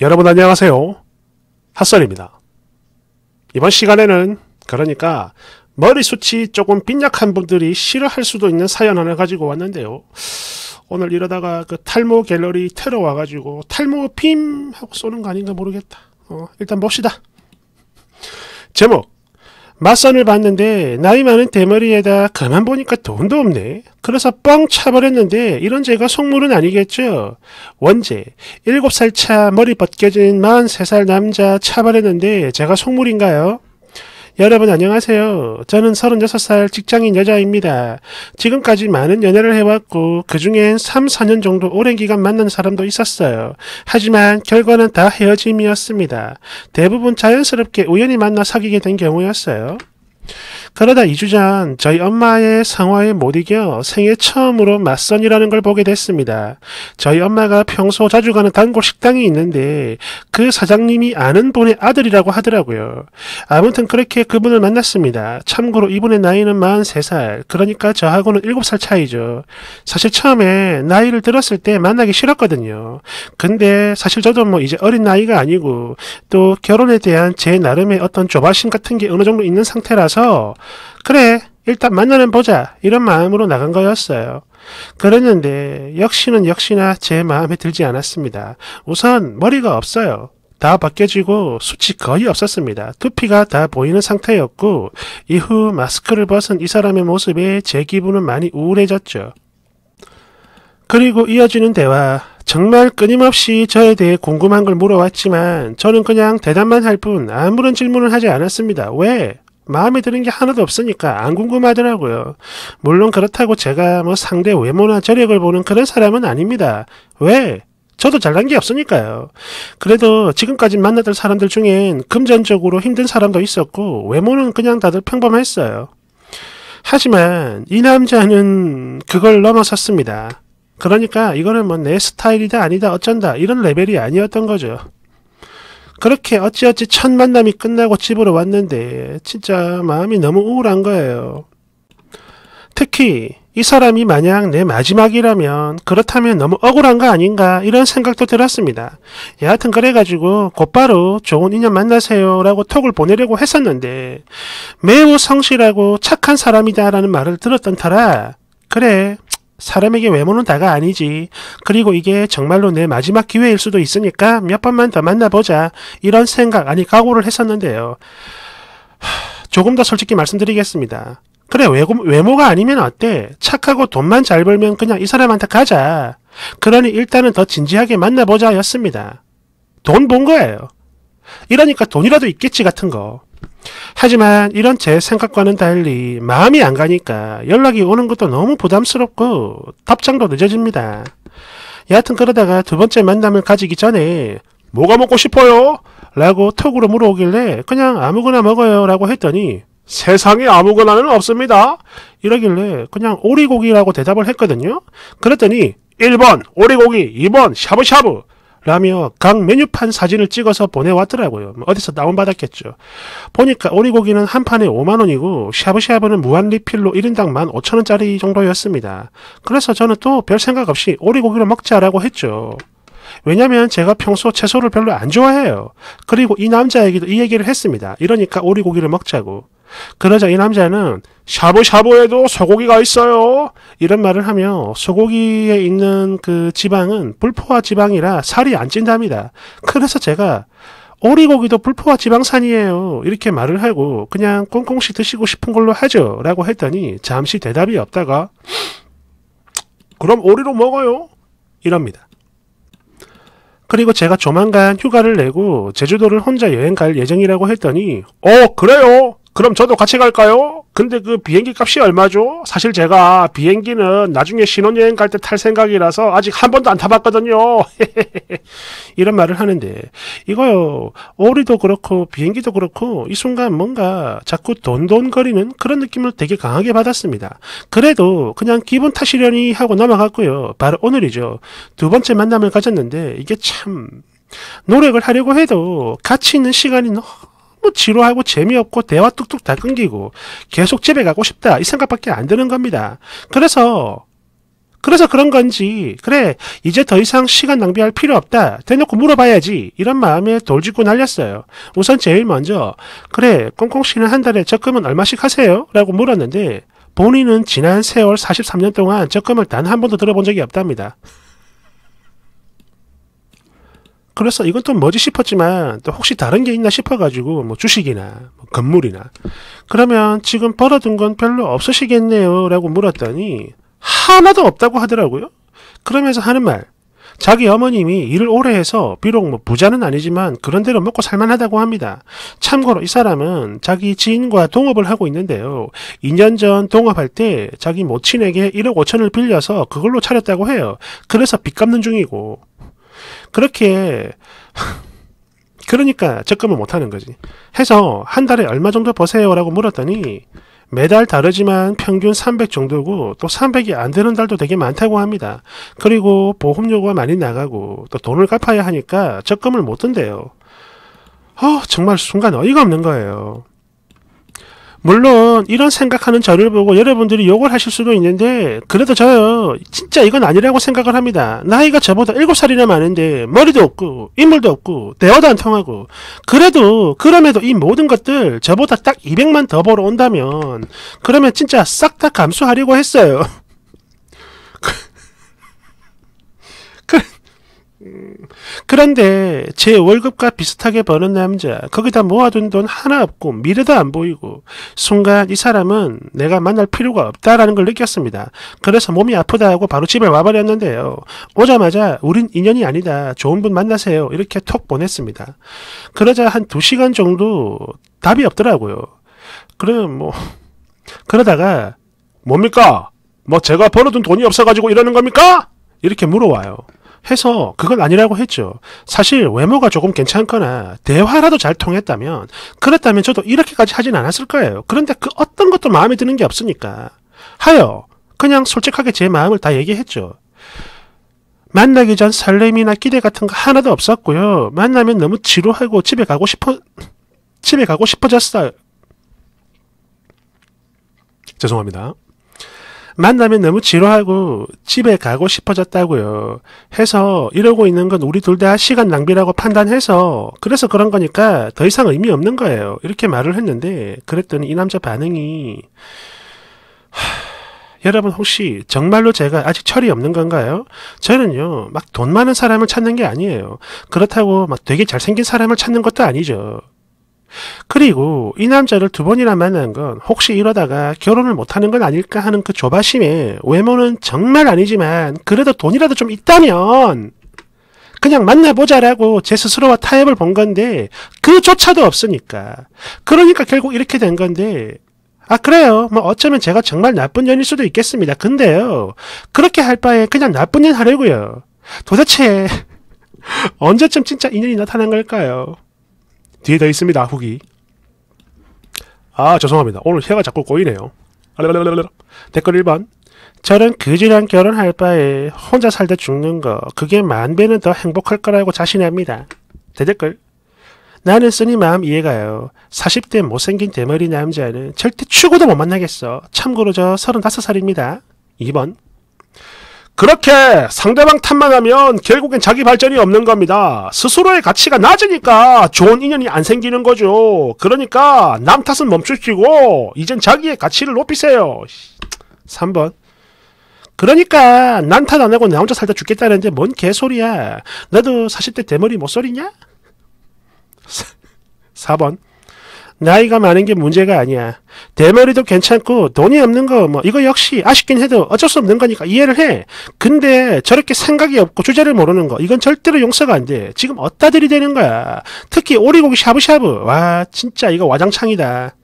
여러분 안녕하세요. 핫설입니다. 이번 시간에는 그러니까 머리숱이 조금 빈약한 분들이 싫어할 수도 있는 사연 하나 가지고 왔는데요. 오늘 이러다가 그 탈모 갤러리 테러 와가지고 탈모 빔 하고 쏘는 거 아닌가 모르겠다. 어, 일단 봅시다. 제목 맞선을 봤는데 나이 많은 대머리에다 가만 보니까 돈도 없네. 그래서 뻥 차버렸는데 이런 제가 속물은 아니겠죠. 원제 7살 차 머리 벗겨진 43살 남자 차버렸는데 제가 속물인가요? 여러분 안녕하세요. 저는 36살 직장인 여자입니다. 지금까지 많은 연애를 해왔고 그 중엔 3, 4년 정도 오랜 기간 만난 사람도 있었어요. 하지만 결과는 다 헤어짐이었습니다. 대부분 자연스럽게 우연히 만나 사귀게 된 경우였어요. 그러다 2주 전 저희 엄마의 상화에 못 이겨 생애 처음으로 맞선이라는 걸 보게 됐습니다. 저희 엄마가 평소 자주 가는 단골 식당이 있는데 그 사장님이 아는 분의 아들이라고 하더라고요. 아무튼 그렇게 그분을 만났습니다. 참고로 이분의 나이는 43살, 그러니까 저하고는 7살 차이죠. 사실 처음에 나이를 들었을 때 만나기 싫었거든요. 근데 사실 저도 뭐 이제 어린 나이가 아니고 또 결혼에 대한 제 나름의 어떤 조바심 같은 게 어느 정도 있는 상태라서 그래, 일단 만나는 보자. 이런 마음으로 나간 거였어요. 그랬는데, 역시는 역시나 제 마음에 들지 않았습니다. 우선 머리가 없어요. 다 벗겨지고 숱이 거의 없었습니다. 두피가 다 보이는 상태였고, 이후 마스크를 벗은 이 사람의 모습에 제 기분은 많이 우울해졌죠. 그리고 이어지는 대화. 정말 끊임없이 저에 대해 궁금한 걸 물어왔지만, 저는 그냥 대답만 할 뿐 아무런 질문을 하지 않았습니다. 왜? 마음에 드는 게 하나도 없으니까 안 궁금하더라고요. 물론 그렇다고 제가 뭐 상대 외모나 저력을 보는 그런 사람은 아닙니다. 왜? 저도 잘난 게 없으니까요. 그래도 지금까지 만났던 사람들 중엔 금전적으로 힘든 사람도 있었고 외모는 그냥 다들 평범했어요. 하지만 이 남자는 그걸 넘어섰습니다. 그러니까 이거는 뭐 내 스타일이다 아니다 어쩐다 이런 레벨이 아니었던 거죠. 그렇게 어찌어찌 첫 만남이 끝나고 집으로 왔는데 진짜 마음이 너무 우울한 거예요. 특히 이 사람이 만약 내 마지막이라면 그렇다면 너무 억울한 거 아닌가 이런 생각도 들었습니다. 여하튼 그래가지고 곧바로 좋은 인연 만나세요 라고 톡을 보내려고 했었는데 매우 성실하고 착한 사람이다 라는 말을 들었던 터라 그래 사람에게 외모는 다가 아니지. 그리고 이게 정말로 내 마지막 기회일 수도 있으니까 몇 번만 더 만나보자. 이런 생각, 아니 각오를 했었는데요. 조금 더 솔직히 말씀드리겠습니다. 그래, 외모, 가 아니면 어때? 착하고 돈만 잘 벌면 그냥 이 사람한테 가자. 그러니 일단은 더 진지하게 만나보자 였습니다. 돈 본 거예요. 이러니까 돈이라도 있겠지 같은 거. 하지만 이런 제 생각과는 달리 마음이 안 가니까 연락이 오는 것도 너무 부담스럽고 답장도 늦어집니다. 여하튼 그러다가 두 번째 만남을 가지기 전에 뭐가 먹고 싶어요? 라고 톡으로 물어오길래 그냥 아무거나 먹어요 라고 했더니 세상에 아무거나는 없습니다. 이러길래 그냥 오리고기라고 대답을 했거든요. 그랬더니 1번 오리고기, 2번 샤브샤브, 라며 각 메뉴판 사진을 찍어서 보내왔더라고요. 뭐 어디서 다운받았겠죠. 보니까 오리고기는 한 판에 5만원이고 샤브샤브는 무한 리필로 1인당 15,000원짜리 정도였습니다. 그래서 저는 또 별 생각 없이 오리고기를 먹자라고 했죠. 왜냐면 제가 평소 채소를 별로 안 좋아해요. 그리고 이 남자에게도 이 얘기를 했습니다. 이러니까 오리고기를 먹자고. 그러자 이 남자는 샤브샤브에도 소고기가 있어요. 이런 말을 하며 소고기에 있는 그 지방은 불포화 지방이라 살이 안 찐답니다. 그래서 제가 오리고기도 불포화 지방산이에요. 이렇게 말을 하고 그냥 꽁꽁씩 드시고 싶은 걸로 하죠. 라고 했더니 잠시 대답이 없다가 그럼 오리로 먹어요. 이럽니다. 그리고 제가 조만간 휴가를 내고 제주도를 혼자 여행 갈 예정이라고 했더니 어 그래요 그럼 저도 같이 갈까요? 근데 그 비행기 값이 얼마죠? 사실 제가 비행기는 나중에 신혼여행 갈 때 탈 생각이라서 아직 한 번도 안 타봤거든요. 이런 말을 하는데 이거요. 오리도 그렇고 비행기도 그렇고 이 순간 뭔가 자꾸 돈돈거리는 그런 느낌을 되게 강하게 받았습니다. 그래도 그냥 기분 탓이려니 하고 넘어갔고요. 바로 오늘이죠. 두 번째 만남을 가졌는데 이게 참 노력을 하려고 해도 가치 있는 시간이 너무 뭐 지루하고 재미없고 대화 뚝뚝 다 끊기고 계속 집에 가고 싶다 이 생각밖에 안 드는 겁니다. 그래서 그래서 그런 건지 그래 이제 더 이상 시간 낭비할 필요 없다 대놓고 물어봐야지 이런 마음에 돌직구 날렸어요 우선 제일 먼저 그래 꽁꽁 씨는 한 달에 적금은 얼마씩 하세요? 라고 물었는데 본인은 지난 세월 43년 동안 적금을 단 한 번도 들어본 적이 없답니다 그래서 이건 또 뭐지 싶었지만 또 혹시 다른 게 있나 싶어가지고 뭐 주식이나 뭐 건물이나 그러면 지금 벌어둔 건 별로 없으시겠네요 라고 물었더니 하나도 없다고 하더라고요. 그러면서 하는 말. 자기 어머님이 일을 오래 해서 비록 뭐 부자는 아니지만 그런대로 먹고 살만하다고 합니다. 참고로 이 사람은 자기 지인과 동업을 하고 있는데요. 2년 전 동업할 때 자기 모친에게 1억 5천을 빌려서 그걸로 차렸다고 해요. 그래서 빚 갚는 중이고 그렇게 그러니까 적금을 못 하는 거지. 해서 한 달에 얼마 정도 버세요라고 물었더니 매달 다르지만 평균 300 정도고 또 300이 안 되는 달도 되게 많다고 합니다. 그리고 보험료가 많이 나가고 또 돈을 갚아야 하니까 적금을 못 든대요. 어, 정말 순간 어이가 없는 거예요. 물론 이런 생각하는 저를 보고 여러분들이 욕을 하실 수도 있는데 그래도 저요 진짜 이건 아니라고 생각을 합니다. 나이가 저보다 7살이나 많은데 머리도 없고 인물도 없고 대화도 안 통하고 그래도 그럼에도 이 모든 것들 저보다 딱 200만 더 벌어 온다면 그러면 진짜 싹 다 감수하려고 했어요. 그 런데 제 월급과 비슷하게 버는 남자, 거기다 모아둔 돈 하나 없고 미래도 안 보이고 순간 이 사람은 내가 만날 필요가 없다라는 걸 느꼈습니다. 그래서 몸이 아프다 하고 바로 집에 와버렸는데요. 오자마자 우린 인연이 아니다. 좋은 분 만나세요. 이렇게 톡 보냈습니다. 그러자 한 두 시간 정도 답이 없더라고요. 그럼 뭐 그러다가 뭡니까? 뭐 제가 벌어둔 돈이 없어가지고 이러는 겁니까? 이렇게 물어와요. 해서 그건 아니라고 했죠. 사실 외모가 조금 괜찮거나 대화라도 잘 통했다면 그랬다면 저도 이렇게까지 하진 않았을 거예요. 그런데 그 어떤 것도 마음에 드는 게 없으니까 하여 그냥 솔직하게 제 마음을 다 얘기했죠. 만나기 전 설렘이나 기대 같은 거 하나도 없었고요. 만나면 너무 지루하고 집에 가고 싶어 집에 가고 싶어졌어요. 죄송합니다. 만나면 너무 지루하고 집에 가고 싶어졌다고요. 해서 이러고 있는 건 우리 둘 다 시간 낭비라고 판단해서 그래서 그런 거니까 더 이상 의미 없는 거예요. 이렇게 말을 했는데 그랬더니 이 남자 반응이 하... 여러분 혹시 정말로 제가 아직 철이 없는 건가요? 저는요 막 돈 많은 사람을 찾는 게 아니에요. 그렇다고 막 되게 잘생긴 사람을 찾는 것도 아니죠. 그리고 이 남자를 두 번이나 만난 건 혹시 이러다가 결혼을 못하는 건 아닐까 하는 그 조바심에 외모는 정말 아니지만 그래도 돈이라도 좀 있다면 그냥 만나보자라고 제 스스로와 타협을 본 건데 그조차도 없으니까. 그러니까 결국 이렇게 된 건데 아 그래요. 뭐 어쩌면 제가 정말 나쁜 년일 수도 있겠습니다. 근데요 그렇게 할 바에 그냥 나쁜 년 하려고요. 도대체 언제쯤 진짜 인연이 나타난 걸까요 뒤에 더 있습니다. 후기. 아 죄송합니다. 오늘 혀가 자꾸 꼬이네요. 댓글 1번. 저는 그지랑 결혼할 바에 혼자 살다 죽는 거 그게 만 배는 더 행복할 거라고 자신합니다. 대댓글. 나는 쓰니 마음 이해가요. 40대 못생긴 대머리 남자는 절대 추구도 못 만나겠어. 참고로 저 35살입니다. 2번. 그렇게 상대방 탓만 하면 결국엔 자기 발전이 없는 겁니다. 스스로의 가치가 낮으니까 좋은 인연이 안 생기는 거죠. 그러니까 남 탓은 멈추시고 이젠 자기의 가치를 높이세요. 3번. 그러니까 난 탓 안 하고 나 혼자 살다 죽겠다는데 뭔 개소리야. 너도 40대 대머리 못 소리냐? 4번. 나이가 많은 게 문제가 아니야. 대머리도 괜찮고 돈이 없는 거 뭐 이거 역시 아쉽긴 해도 어쩔 수 없는 거니까 이해를 해. 근데 저렇게 생각이 없고 주제를 모르는 거 이건 절대로 용서가 안 돼. 지금 어따 들이대는 거야. 특히 오리고기 샤브샤브. 와 진짜 이거 와장창이다.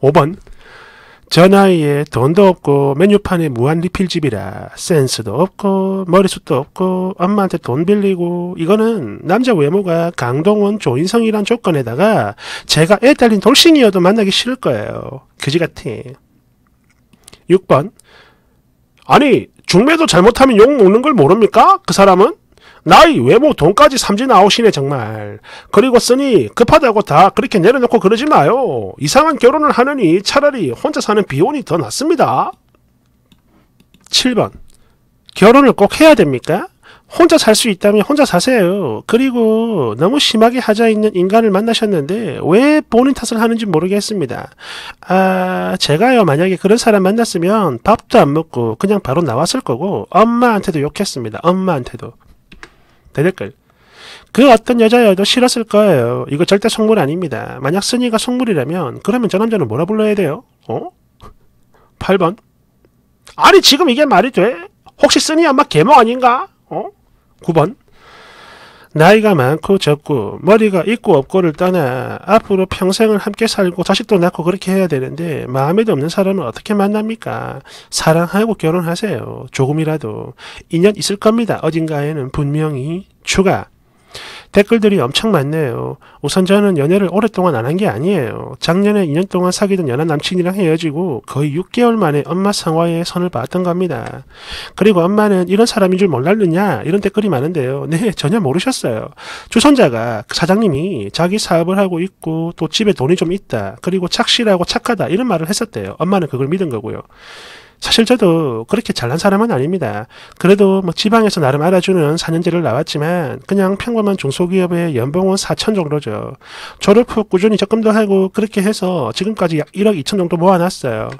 5번 저 나이에 돈도 없고 메뉴판에 무한 리필집이라 센스도 없고 머리숱도 없고 엄마한테 돈 빌리고 이거는 남자 외모가 강동원 조인성이란 조건에다가 제가 애 딸린 돌싱이어도 만나기 싫을 거예요. 그지 같아. 6번 아니 중매도 잘못하면 욕 먹는 걸 모릅니까? 그 사람은? 나이, 외모, 돈까지 삼진 아웃이네 정말. 그리고 쓰니 급하다고 다 그렇게 내려놓고 그러지 마요. 이상한 결혼을 하느니 차라리 혼자 사는 비혼이 더 낫습니다. 7번 결혼을 꼭 해야 됩니까? 혼자 살 수 있다면 혼자 사세요. 그리고 너무 심하게 하자 있는 인간을 만나셨는데 왜 본인 탓을 하는지 모르겠습니다. 아, 제가요, 만약에 그런 사람 만났으면 밥도 안 먹고 그냥 바로 나왔을 거고 엄마한테도 욕했습니다. 엄마한테도. 대댓글. 그 어떤 여자여도 싫었을 거예요. 이거 절대 속물 아닙니다. 만약 순이가 속물이라면 그러면 저 남자는 뭐라 불러야 돼요? 어? 8번. 아니 지금 이게 말이 돼? 혹시 쓴이 엄마 계모 아닌가? 어? 9번. 나이가 많고 적고 머리가 있고 없고를 떠나 앞으로 평생을 함께 살고 자식도 낳고 그렇게 해야 되는데 마음에도 없는 사람을 어떻게 만납니까? 사랑하고 결혼하세요. 조금이라도 인연 있을 겁니다. 어딘가에는 분명히 추가. 댓글들이 엄청 많네요. 우선 저는 연애를 오랫동안 안 한 게 아니에요. 작년에 2년 동안 사귀던 연하 남친이랑 헤어지고 거의 6개월 만에 엄마 상화에 손을 봤던 겁니다. 그리고 엄마는 이런 사람인 줄 몰랐느냐 이런 댓글이 많은데요. 네 전혀 모르셨어요. 주선자가 그 사장님이 자기 사업을 하고 있고 또 집에 돈이 좀 있다. 그리고 착실하고 착하다 이런 말을 했었대요. 엄마는 그걸 믿은 거고요. 사실 저도 그렇게 잘난 사람은 아닙니다. 그래도 뭐 지방에서 나름 알아주는 4년제를 나왔지만 그냥 평범한 중소기업의 연봉은 4천 정도죠. 졸업 후 꾸준히 적금도 하고 그렇게 해서 지금까지 약 1억 2천 정도 모아놨어요.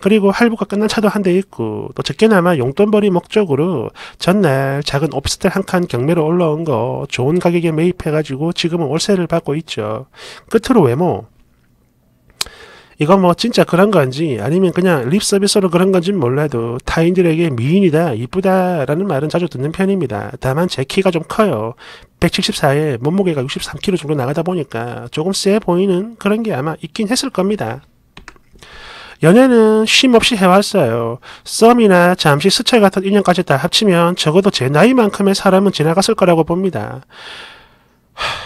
그리고 할부가 끝난 차도 한 대 있고 또 적게나마 용돈벌이 목적으로 전날 작은 오피스텔 한 칸 경매로 올라온 거 좋은 가격에 매입해가지고 지금은 월세를 받고 있죠. 끝으로 외모. 이건 뭐 진짜 그런 건지 아니면 그냥 립 서비스로 그런 건지는 몰라도 타인들에게 미인이다, 이쁘다라는 말은 자주 듣는 편입니다. 다만 제 키가 좀 커요. 174에 몸무게가 63kg 정도 나가다 보니까 조금 세 보이는 그런 게 아마 있긴 했을 겁니다. 연애는 쉼 없이 해왔어요. 썸이나 잠시 스쳐 같은 인연까지 다 합치면 적어도 제 나이만큼의 사람은 지나갔을 거라고 봅니다.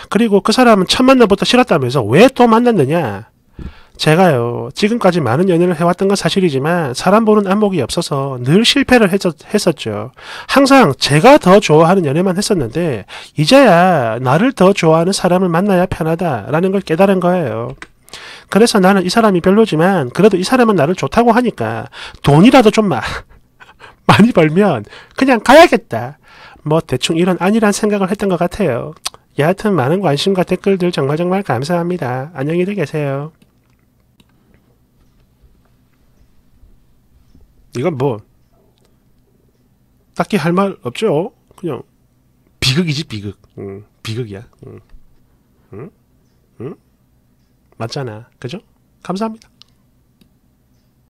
그리고 그 사람은 첫 만남부터 싫었다면서 왜 또 만났느냐? 제가요, 지금까지 많은 연애를 해왔던 건 사실이지만, 사람 보는 안목이 없어서 늘 실패를 했었, 죠 항상 제가 더 좋아하는 연애만 했었는데, 이제야 나를 더 좋아하는 사람을 만나야 편하다라는 걸 깨달은 거예요. 그래서 나는 이 사람이 별로지만, 그래도 이 사람은 나를 좋다고 하니까, 돈이라도 좀 마, 많이 벌면, 그냥 가야겠다. 뭐, 대충 이런 아니란 생각을 했던 것 같아요. 여하튼 많은 관심과 댓글들 정말 정말 감사합니다. 안녕히들 계세요. 이건 뭐 딱히 할 말 없죠. 그냥 비극이지 비극. 응, 비극이야. 응. 응? 응? 맞잖아. 그죠? 감사합니다.